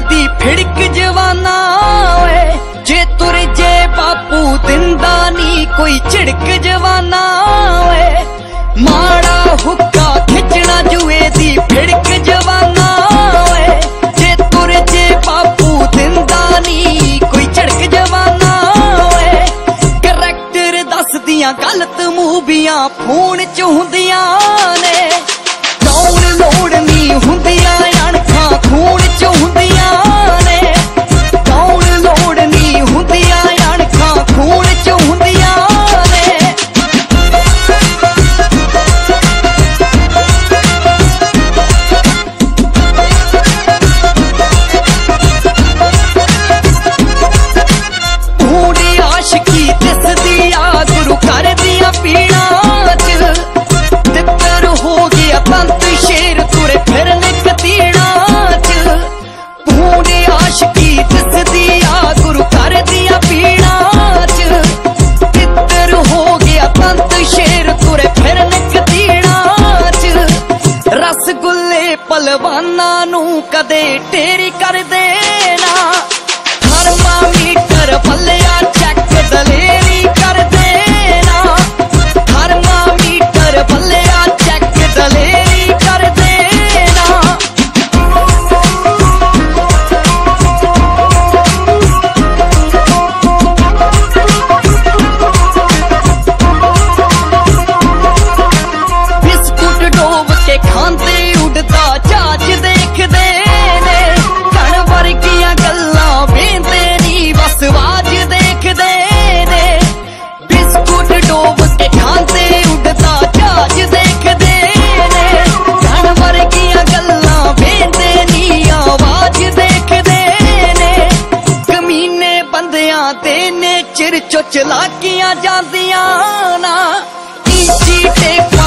ਦੀ ਫਿੜਕ ਜਵਾਨਾ ਓਏ। ਜੇ ਤੁਰ ਜੇ ਬਾਪੂ ਦਿੰਦਾ ਨਹੀਂ ਕੋਈ ਝਿੜਕ ਜਵਾਨਾ ਓਏ। ਮਾੜਾ ਹੁੱਕਾ ਖਿੱਚਣਾ ਜੂਏ ਦੀ ਫਿੜਕ ਜਵਾਨਾ ਓਏ। ਜੇ ਤੁਰ ਜੇ ਬਾਪੂ ਦਿੰਦਾ ਨਹੀਂ ਕੋਈ ਝਿੜਕ ਜਵਾਨਾ ਓਏ। ਕਰੈਕਟਰ ਦੱਸਦੀਆਂ ਗਲਤ ਮੂਵੀਆਂ ਫੋਨ 'ਚ ਹੁੰਦੀਆਂ ਨੇ। ਲੋੜ ਲੋੜ ਨਹੀਂ ਹੁੰਦੀਆਂ ਦੇ ਪਲਵਾਨਾਂ ਨੂੰ ਕਦੇ ਢੇਰੀ ਕਰ ਦੇਣਾ। ਹਰ ਮਾਂ ਬੰਦਿਆਂ ਤੇ ਨੇਚਰ ਚੁਚਲਾਕੀਆਂ ਜਾਂਦੀਆਂ ਨਾ। ਕੀ ਚੀਟੇ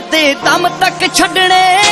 ਤੇ ਦਮ ਤੱਕ ਛੱਡਣੇ।